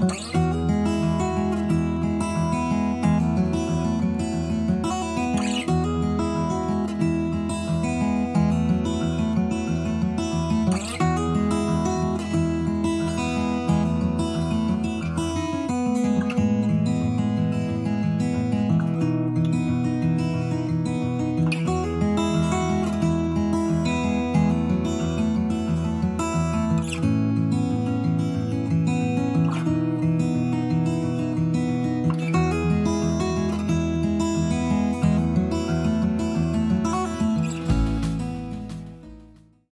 Bye.